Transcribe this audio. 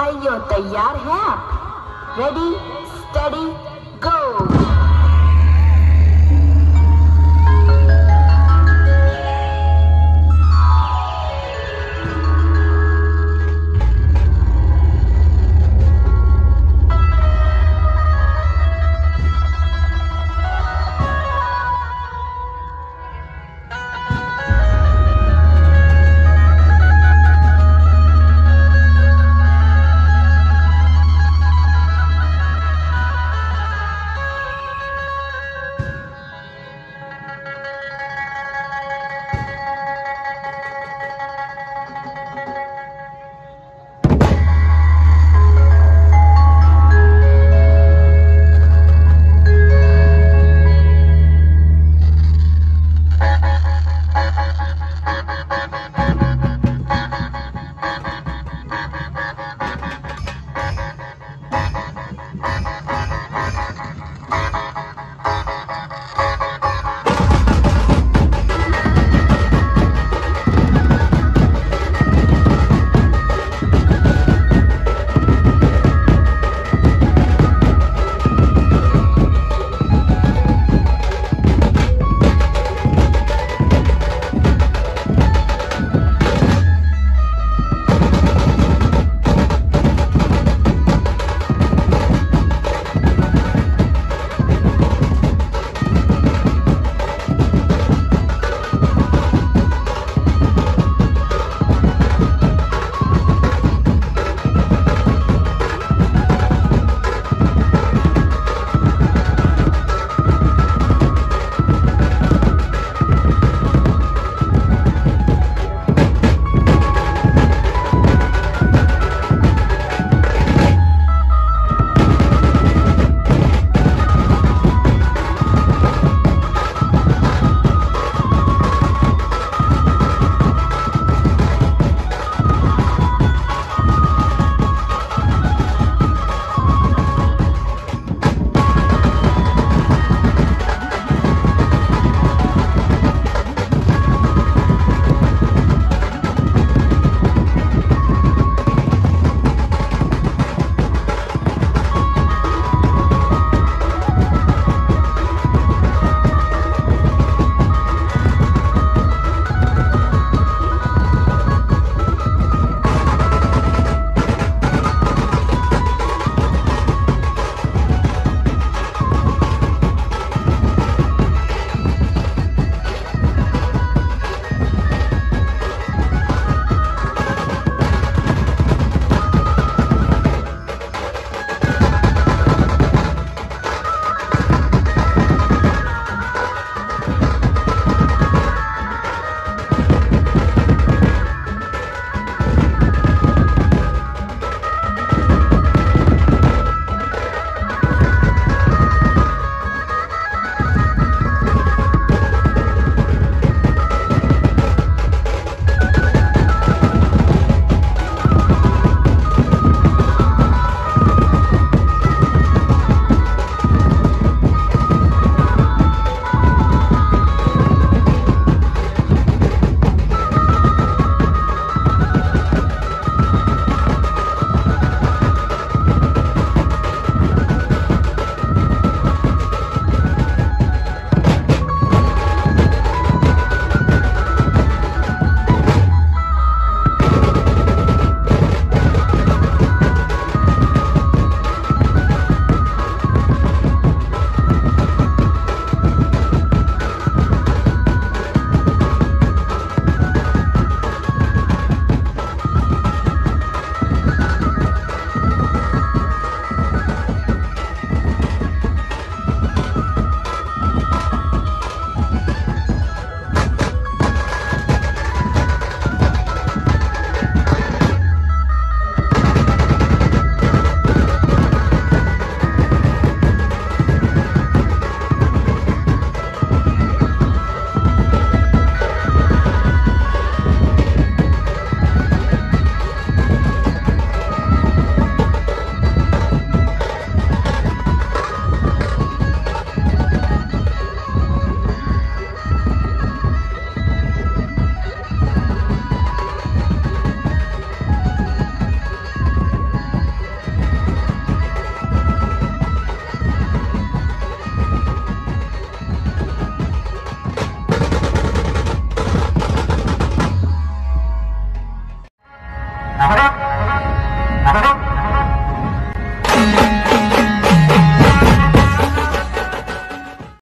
आइयो तैयार हैं आप? Ready steady